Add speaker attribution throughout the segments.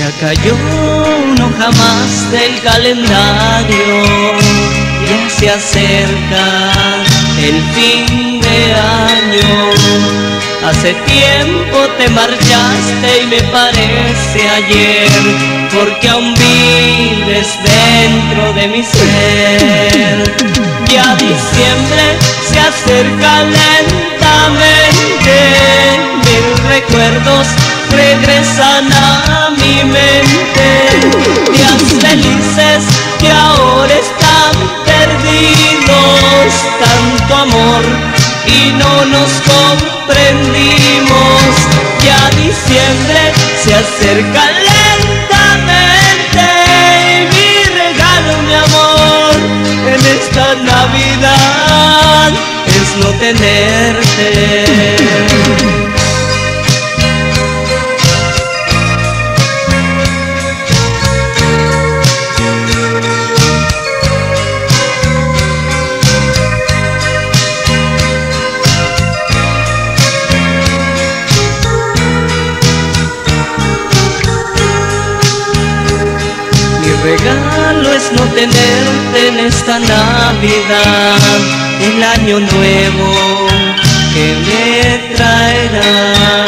Speaker 1: Ya cayó uno jamás del calendario, ya se acerca el fin de año. Hace tiempo te marchaste y me parece ayer, porque aún vives dentro de mi ser. Ya diciembre se acerca lentamente, mil recuerdos regresan a diciembre se acerca lentamente y mi regalo mi amor en esta Navidad es no tenerte. Regalo es no tenerte en esta Navidad, el año nuevo que me traerá.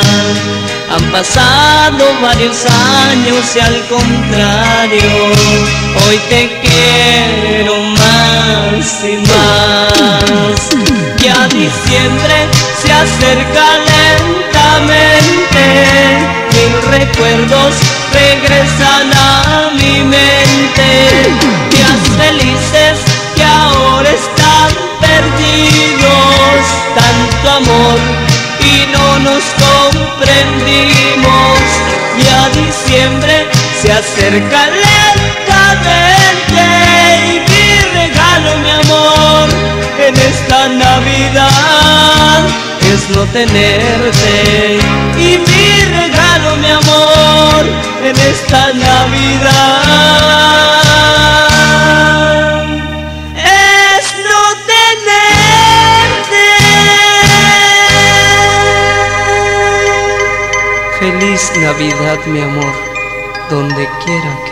Speaker 1: Han pasado varios años y al contrario, hoy te quiero más y más. Ya diciembre se acerca lentamente, mil recuerdos regresan nos comprendimos. Ya diciembre se acerca lentamente y mi regalo mi amor en esta navidad es no tenerte. Y mi regalo mi amor en esta Navidad Feliz Navidad, mi amor, donde quiera que